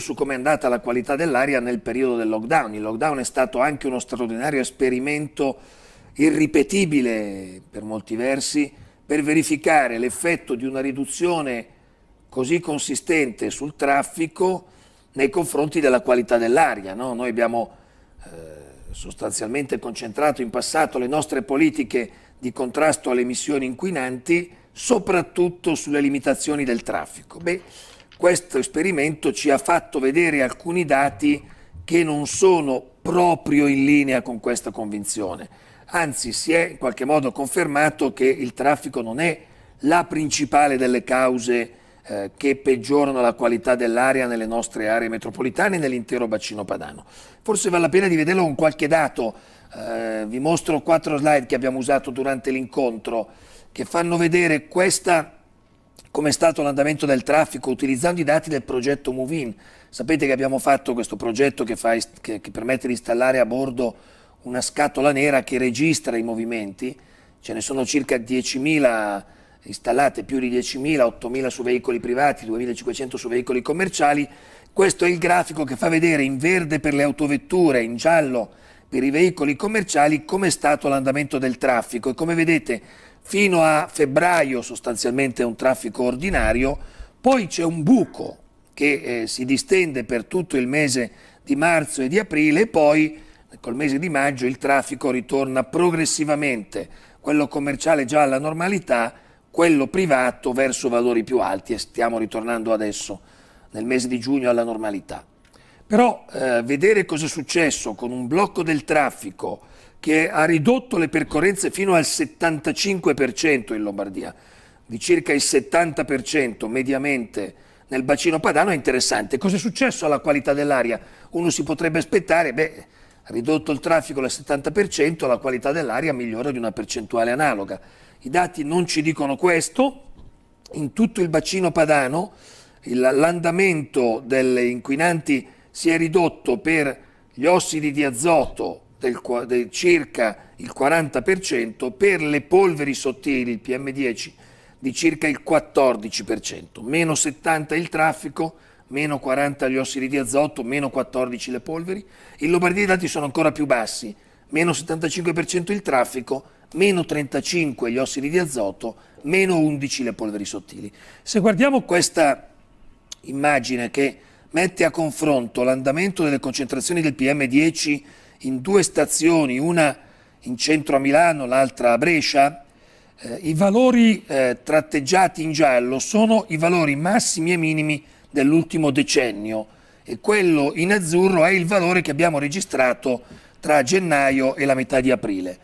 su come è andata la qualità dell'aria nel periodo del lockdown. Il lockdown è stato anche uno straordinario esperimento irripetibile per molti versi per verificare l'effetto di una riduzione così consistente sul traffico nei confronti della qualità dell'aria. No? Noi abbiamo eh, sostanzialmente concentrato in passato le nostre politiche di contrasto alle emissioni inquinanti soprattutto sulle limitazioni del traffico. Beh, questo esperimento ci ha fatto vedere alcuni dati che non sono proprio in linea con questa convinzione. Anzi, si è in qualche modo confermato che il traffico non è la principale delle cause eh, che peggiorano la qualità dell'aria nelle nostre aree metropolitane e nell'intero bacino padano. Forse vale la pena di vederlo con qualche dato. Eh, vi mostro quattro slide che abbiamo usato durante l'incontro che fanno vedere questa come è stato l'andamento del traffico utilizzando i dati del progetto Movin. Sapete che abbiamo fatto questo progetto che, fa, che, che permette di installare a bordo una scatola nera che registra i movimenti, ce ne sono circa 10.000 installate, più di 10.000, 8.000 su veicoli privati, 2.500 su veicoli commerciali. Questo è il grafico che fa vedere in verde per le autovetture, in giallo per i veicoli commerciali come è stato l'andamento del traffico e come vedete fino a febbraio sostanzialmente è un traffico ordinario, poi c'è un buco che eh, si distende per tutto il mese di marzo e di aprile e poi col mese di maggio il traffico ritorna progressivamente, quello commerciale già alla normalità, quello privato verso valori più alti e stiamo ritornando adesso nel mese di giugno alla normalità. Però eh, vedere cosa è successo con un blocco del traffico che ha ridotto le percorrenze fino al 75% in Lombardia, di circa il 70% mediamente nel bacino padano è interessante. Cosa è successo alla qualità dell'aria? Uno si potrebbe aspettare, beh, ridotto il traffico al 70%, la qualità dell'aria migliora di una percentuale analoga. I dati non ci dicono questo, in tutto il bacino padano l'andamento delle inquinanti si è ridotto per gli ossidi di azoto del, del circa il 40%, per le polveri sottili, il PM10, di circa il 14%, meno 70 il traffico, meno 40 gli ossidi di azoto, meno 14 le polveri. In Lombardia i dati sono ancora più bassi, meno 75% il traffico, meno 35 gli ossidi di azoto, meno 11 le polveri sottili. Se guardiamo questa immagine che mette a confronto l'andamento delle concentrazioni del PM10 in due stazioni, una in centro a Milano, l'altra a Brescia, eh, i valori eh, tratteggiati in giallo sono i valori massimi e minimi dell'ultimo decennio e quello in azzurro è il valore che abbiamo registrato tra gennaio e la metà di aprile.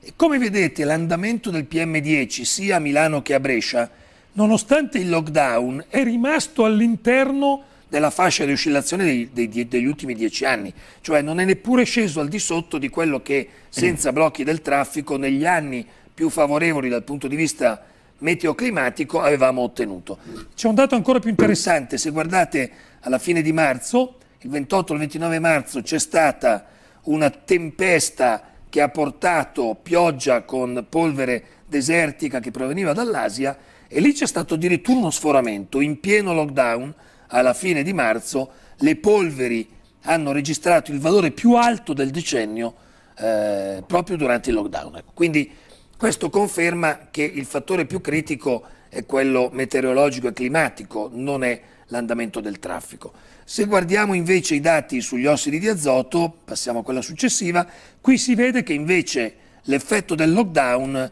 E come vedete l'andamento del PM10 sia a Milano che a Brescia, nonostante il lockdown, è rimasto all'interno della fascia di oscillazione dei, dei, degli ultimi dieci anni, cioè non è neppure sceso al di sotto di quello che senza blocchi del traffico negli anni più favorevoli dal punto di vista meteoclimatico avevamo ottenuto. C'è un dato ancora più interessante, se guardate alla fine di marzo, il 28 il 29 marzo c'è stata una tempesta che ha portato pioggia con polvere desertica che proveniva dall'Asia e lì c'è stato addirittura uno sforamento in pieno lockdown alla fine di marzo le polveri hanno registrato il valore più alto del decennio eh, proprio durante il lockdown. Ecco, quindi questo conferma che il fattore più critico è quello meteorologico e climatico, non è l'andamento del traffico. Se guardiamo invece i dati sugli ossidi di azoto, passiamo a quella successiva, qui si vede che invece l'effetto del lockdown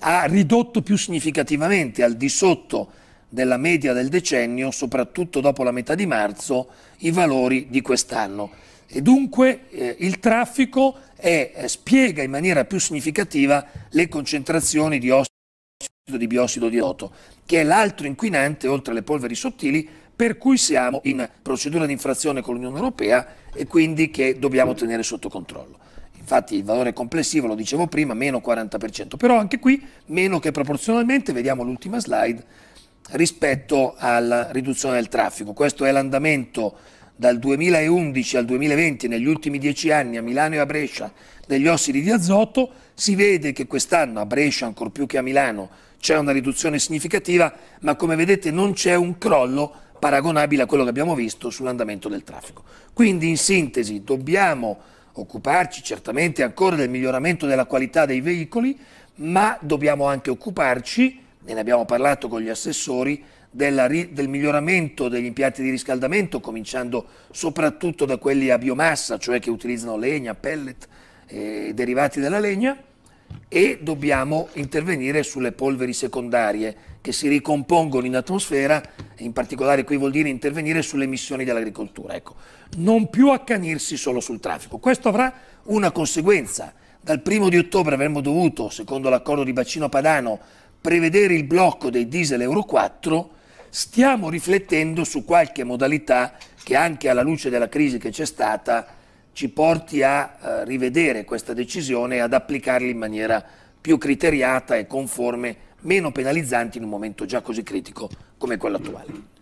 ha ridotto più significativamente al di sotto della media del decennio, soprattutto dopo la metà di marzo, i valori di quest'anno. E dunque eh, il traffico è, eh, spiega in maniera più significativa le concentrazioni di ossido di biossido di azoto, che è l'altro inquinante, oltre alle polveri sottili, per cui siamo in procedura di infrazione con l'Unione Europea e quindi che dobbiamo tenere sotto controllo. Infatti il valore complessivo, lo dicevo prima, meno 40%, però anche qui meno che proporzionalmente, vediamo l'ultima slide, rispetto alla riduzione del traffico. Questo è l'andamento dal 2011 al 2020, negli ultimi dieci anni a Milano e a Brescia, degli ossidi di azoto, si vede che quest'anno a Brescia, ancor più che a Milano, c'è una riduzione significativa, ma come vedete non c'è un crollo paragonabile a quello che abbiamo visto sull'andamento del traffico. Quindi in sintesi dobbiamo occuparci certamente ancora del miglioramento della qualità dei veicoli, ma dobbiamo anche occuparci, ne abbiamo parlato con gli assessori, della, del miglioramento degli impianti di riscaldamento, cominciando soprattutto da quelli a biomassa, cioè che utilizzano legna, pellet e derivati dalla legna, e dobbiamo intervenire sulle polveri secondarie che si ricompongono in atmosfera, in particolare qui vuol dire intervenire sulle emissioni dell'agricoltura. Ecco, non più accanirsi solo sul traffico. Questo avrà una conseguenza. Dal primo di ottobre avremmo dovuto, secondo l'accordo di bacino padano, prevedere il blocco dei diesel Euro 4, stiamo riflettendo su qualche modalità che anche alla luce della crisi che c'è stata ci porti a eh, rivedere questa decisione e ad applicarla in maniera più criteriata e conforme, meno penalizzanti in un momento già così critico come quello attuale.